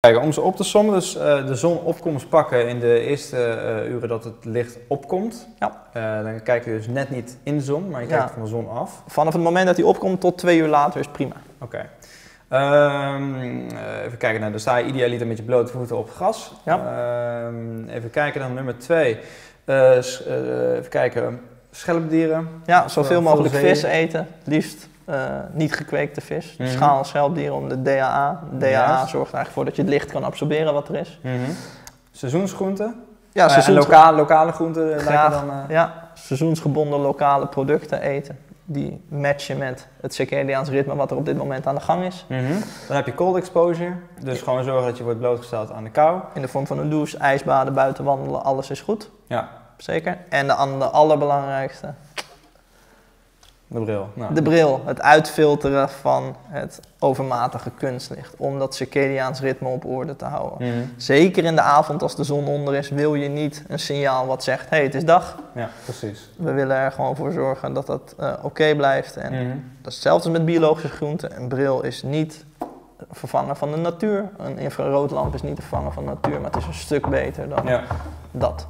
Kijk, om ze op te sommen, dus eh, de zonopkomst pakken in de eerste eh, uren dat het licht opkomt. Ja. Eh, dan kijk je dus net niet in de zon, maar je Ja. kijkt van de zon af. Vanaf het moment dat hij opkomt tot twee uur later is prima. Oké. Ehm, eh, even kijken, nou, dan sta je idealiter met je blote voeten op gras. Ja. Ehm, even kijken dan nummer twee. Even kijken, schelpdieren. Ja, zoveel mogelijk vis eten. Liefst niet gekweekte vis. Schaal- en schelpdieren om de DHA. DHA zorgt eigenlijk voor dat je het licht kan absorberen wat er is. Seizoensgroenten. Ja, Eh, en seizoens- lokale, lokale groenten Graag. dan... eh, ja, seizoensgebonden lokale producten eten. Die matchen met het circadiaans ritme wat er op dit moment aan de gang is. Mhm. Dan heb je cold exposure. Dus gewoon zorgen dat je wordt blootgesteld aan de kou. In de vorm van een douche, ijsbaden, buiten wandelen, alles is goed. Ja, Zeker. En de andere, allerbelangrijkste, de bril. Nou, de bril. Het uitfilteren van het overmatige kunstlicht. Om dat circadiaans ritme op orde te houden. Mhm. Zeker in de avond als de zon onder is, wil je niet een signaal wat zegt: hé, hey, het is dag. Ja, precies. We willen er gewoon voor zorgen dat dat eh, oké blijft. En Mhm. met biologische groenten. Een bril is niet vervangen van de natuur. Een infraroodlamp is niet vervangen van de natuur, maar het is een stuk beter dan Ja. dat.